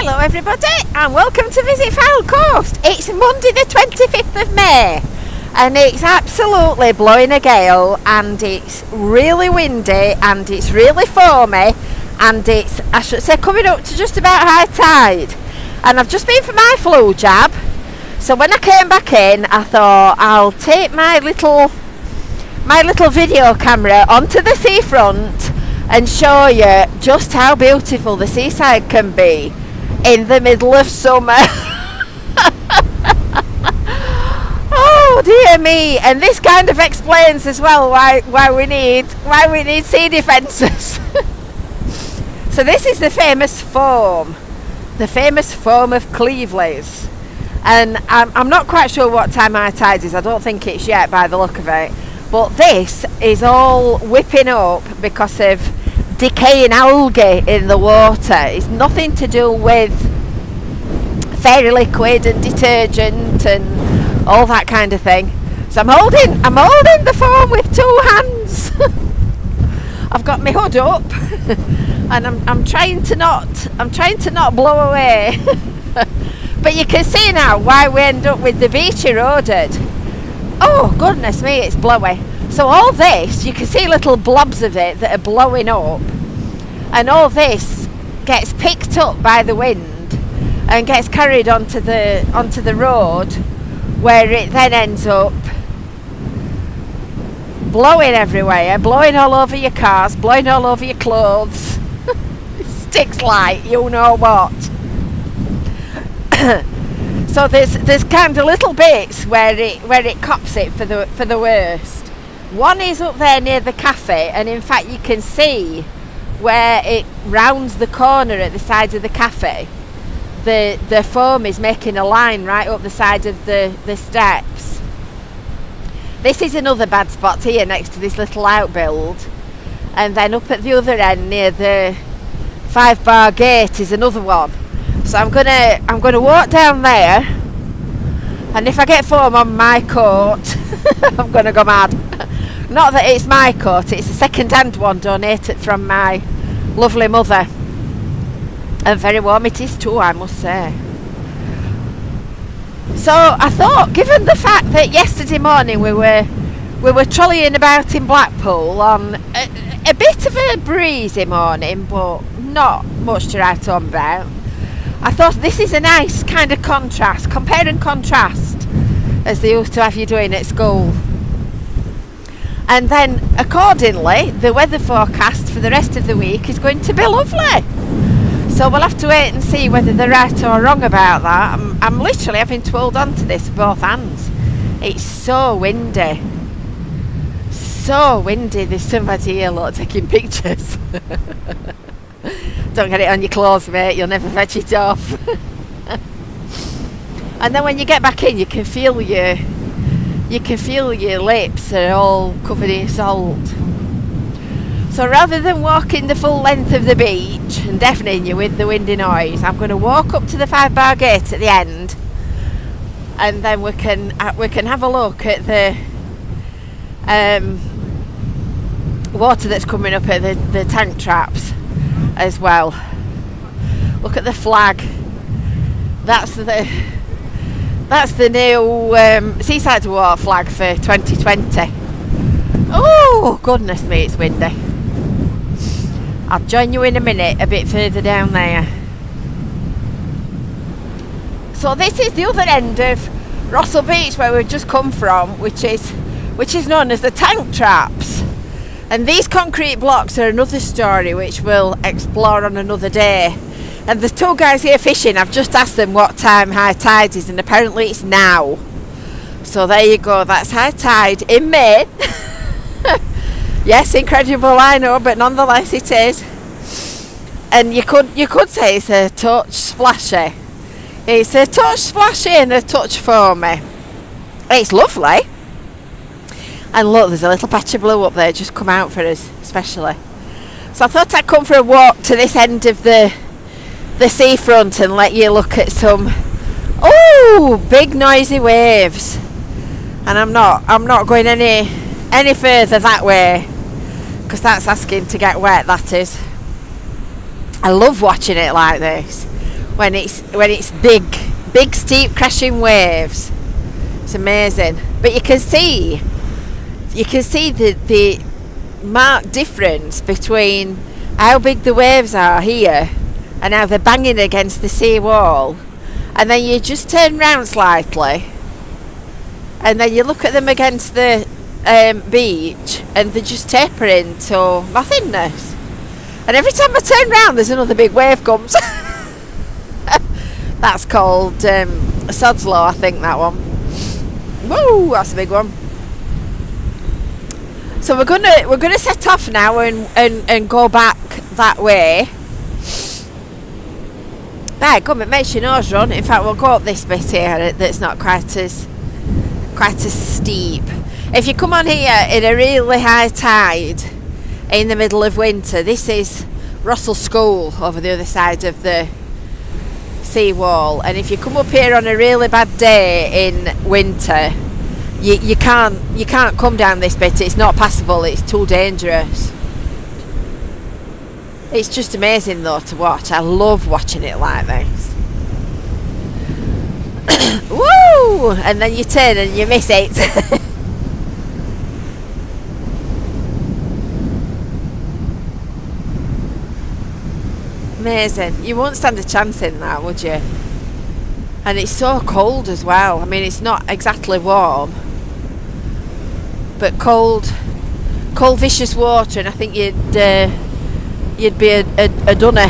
Hello everybody and welcome to Visit Fylde Coast. It's Monday the 25th of May and it's absolutely blowing a gale and it's really windy and it's really foamy and it's, I should say, coming up to just about high tide. And I've just been for my flu jab so when I came back in I thought I'll take my little my little video camera onto the seafront and show you just how beautiful the seaside can be in the middle of summer. oh dear me! And this kind of explains as well why why we need why we need sea defences. so this is the famous foam, the famous foam of Cleveleys. And I'm, I'm not quite sure what time high tide is. I don't think it's yet by the look of it. But this is all whipping up because of decaying algae in the water. It's nothing to do with fairy liquid and detergent and all that kind of thing. So I'm holding I'm holding the foam with two hands. I've got my hood up and I'm, I'm trying to not I'm trying to not blow away. but you can see now why we end up with the beach eroded. Oh goodness me, it's blowy. So all this, you can see little blobs of it that are blowing up, and all this gets picked up by the wind and gets carried onto the onto the road, where it then ends up blowing everywhere, blowing all over your cars, blowing all over your clothes. Sticks like you know what. so there's there's kind of little bits where it where it cops it for the for the worst. One is up there near the cafe, and in fact, you can see where it rounds the corner at the side of the cafe. The the foam is making a line right up the side of the, the steps. This is another bad spot here next to this little outbuild. And then up at the other end near the five bar gate is another one. So I'm gonna I'm gonna walk down there and if I get foam on my coat I'm gonna go mad. Not that it's my coat, it's a second hand one donated from my lovely mother. And very warm it is too, I must say. So I thought, given the fact that yesterday morning we were we were trolleying about in Blackpool on a, a bit of a breezy morning, but not much to write home about. I thought this is a nice kind of contrast, compare and contrast, as they used to have you doing at school and then accordingly the weather forecast for the rest of the week is going to be lovely. So we'll have to wait and see whether they're right or wrong about that. I'm, I'm literally having to hold on to this with both hands. It's so windy. So windy there's somebody here look taking pictures. Don't get it on your clothes mate you'll never fetch it off. And then when you get back in you can feel your you can feel your lips are all covered in salt. So rather than walking the full length of the beach and deafening you with the windy noise, I'm going to walk up to the five bar gate at the end, and then we can uh, we can have a look at the um, water that's coming up at the, the tank traps as well. Look at the flag. That's the that's the new um, Seaside Award flag for 2020. Oh, goodness me, it's windy. I'll join you in a minute, a bit further down there. So this is the other end of Rossall Beach where we've just come from, which is which is known as the tank traps. And these concrete blocks are another story which we'll explore on another day. And there's two guys here fishing. I've just asked them what time high tide is, and apparently it's now. So there you go. That's high tide in May. yes, incredible, I know, but nonetheless it is. And you could you could say it's a touch splashy. It's a touch splashy and a touch foamy. It's lovely. And look, there's a little patch of blue up there just come out for us, especially. So I thought I'd come for a walk to this end of the the seafront and let you look at some oh big noisy waves and I'm not I'm not going any any further that way because that's asking to get wet that is I love watching it like this when it's when it's big, big steep crashing waves. It's amazing. But you can see, you can see the the marked difference between how big the waves are here and how they're banging against the sea wall. And then you just turn round slightly, and then you look at them against the um, beach, and they're just taper into nothingness. And every time I turn round, there's another big wave comes. That's called um, I think that one. Whoa, that's a big one. So we're gonna we're gonna set off now and, and, and go back that way. There, come makes your nose run. In fact we'll go up this bit here that's not quite as quite as steep. If you come on here in a really high tide in the middle of winter, this is Rossall School over the other side of the seawall and if you come up here on a really bad day in winter you, you can't you can't come down this bit it's not passable it's too dangerous it's just amazing though to watch I love watching it like this woo and then you turn and you miss it amazing. You won't stand a chance in that, would you? And it's so cold as well. I mean, it's not exactly warm, but cold, cold, vicious water. And I think you'd uh, you'd be a, a, a dunner.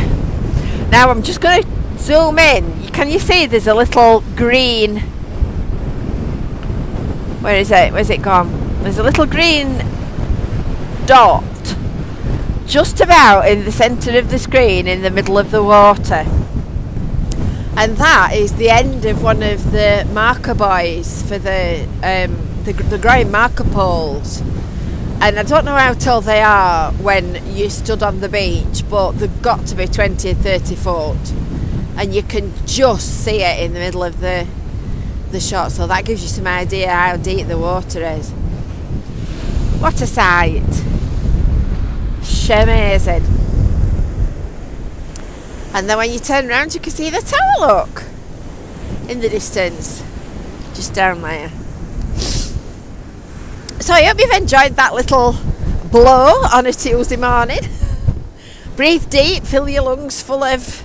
Now I'm just going to zoom in. Can you see? There's a little green. Where is it? Where's it gone? There's a little green dot just about in the centre of the screen in the middle of the water. And that is the end of one of the marker buoys for the, um, the, the groyne marker poles. And I don't know how tall they are when you stood on the beach, but they've got to be 20 or 30 foot. And you can just see it in the middle of the, the shot, so that gives you some idea how deep the water is. What a sight! amazing. And then when you turn around, you can see the tower look in the distance, just down there. So I hope you've enjoyed that little blow on a Tuesday morning. Breathe deep, fill your lungs full of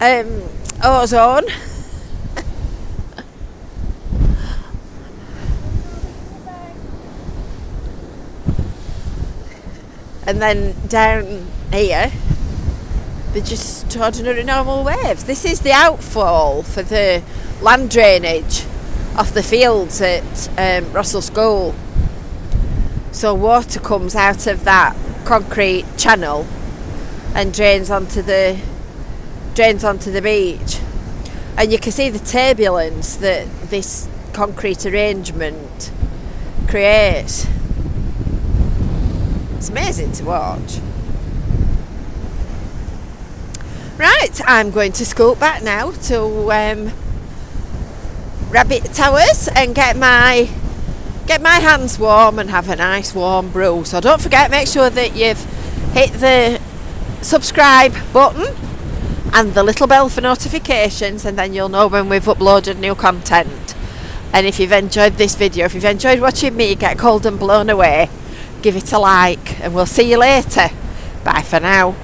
um, ozone. and then down here they're just ordinary normal waves. This is the outfall for the land drainage off the fields at um, Rossall School. So water comes out of that concrete channel and drains onto the drains onto the beach. And you can see the turbulence that this concrete arrangement creates. It's amazing to watch. Right, I'm going to scoot back now to um, Rabbit Towers and get my get my hands warm and have a nice warm brew. So don't forget, make sure that you've hit the subscribe button and the little bell for notifications and then you'll know when we've uploaded new content. And if you've enjoyed this video, if you've enjoyed watching me get cold and blown away, give it a like and we'll see you later. Bye for now.